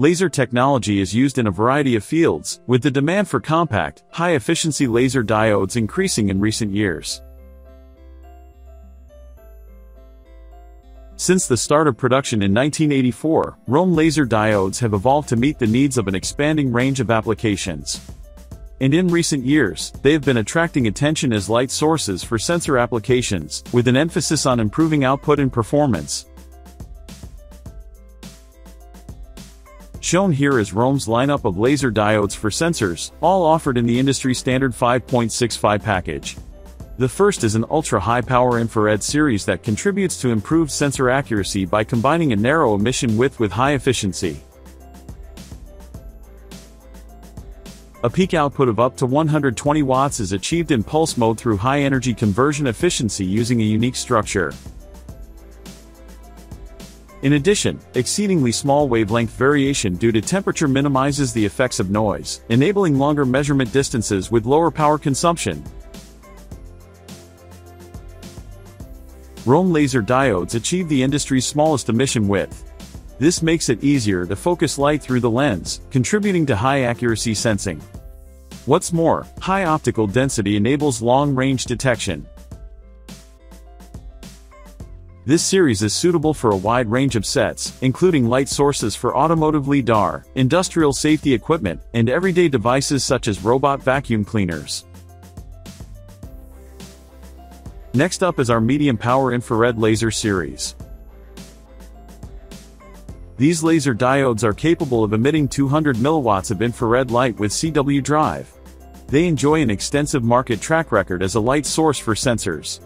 Laser technology is used in a variety of fields, with the demand for compact, high-efficiency laser diodes increasing in recent years. Since the start of production in 1984, ROHM laser diodes have evolved to meet the needs of an expanding range of applications. And in recent years, they have been attracting attention as light sources for sensor applications, with an emphasis on improving output and performance. Shown here is ROHM's lineup of laser diodes for sensors, all offered in the industry standard 5.65 package. The first is an ultra-high power infrared series that contributes to improved sensor accuracy by combining a narrow emission width with high efficiency. A peak output of up to 120 watts is achieved in pulse mode through high energy conversion efficiency using a unique structure. In addition, exceedingly small wavelength variation due to temperature minimizes the effects of noise, enabling longer measurement distances with lower power consumption. ROHM laser diodes achieve the industry's smallest emission width. This makes it easier to focus light through the lens, contributing to high accuracy sensing. What's more, high optical density enables long-range detection. This series is suitable for a wide range of sets, including light sources for automotive LiDAR, industrial safety equipment, and everyday devices such as robot vacuum cleaners. Next up is our medium power infrared laser series. These laser diodes are capable of emitting 200 milliwatts of infrared light with CW drive. They enjoy an extensive market track record as a light source for sensors.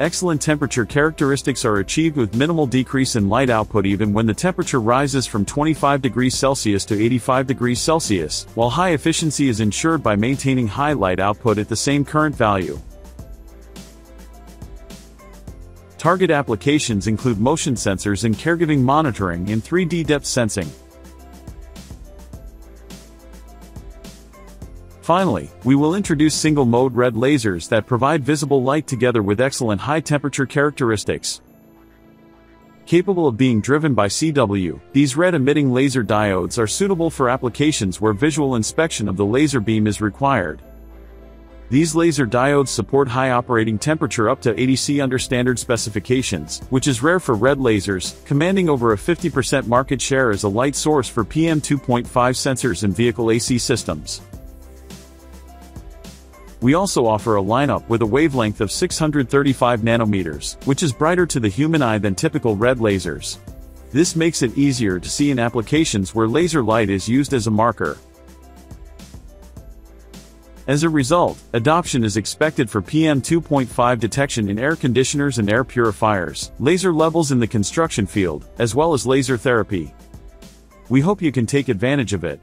Excellent temperature characteristics are achieved with minimal decrease in light output even when the temperature rises from 25 degrees Celsius to 85 degrees Celsius, while high efficiency is ensured by maintaining high light output at the same current value. Target applications include motion sensors and caregiving monitoring and 3D depth sensing. Finally, we will introduce single-mode red lasers that provide visible light together with excellent high-temperature characteristics. Capable of being driven by CW, these red-emitting laser diodes are suitable for applications where visual inspection of the laser beam is required. These laser diodes support high operating temperature up to 80 C under standard specifications, which is rare for red lasers, commanding over a 50% market share as a light source for PM2.5 sensors in vehicle AC systems. We also offer a lineup with a wavelength of 635 nanometers, which is brighter to the human eye than typical red lasers. This makes it easier to see in applications where laser light is used as a marker, as a result, adoption is expected for PM2.5 detection in air conditioners and air purifiers, laser levels in the construction field, as well as laser therapy. We hope you can take advantage of it.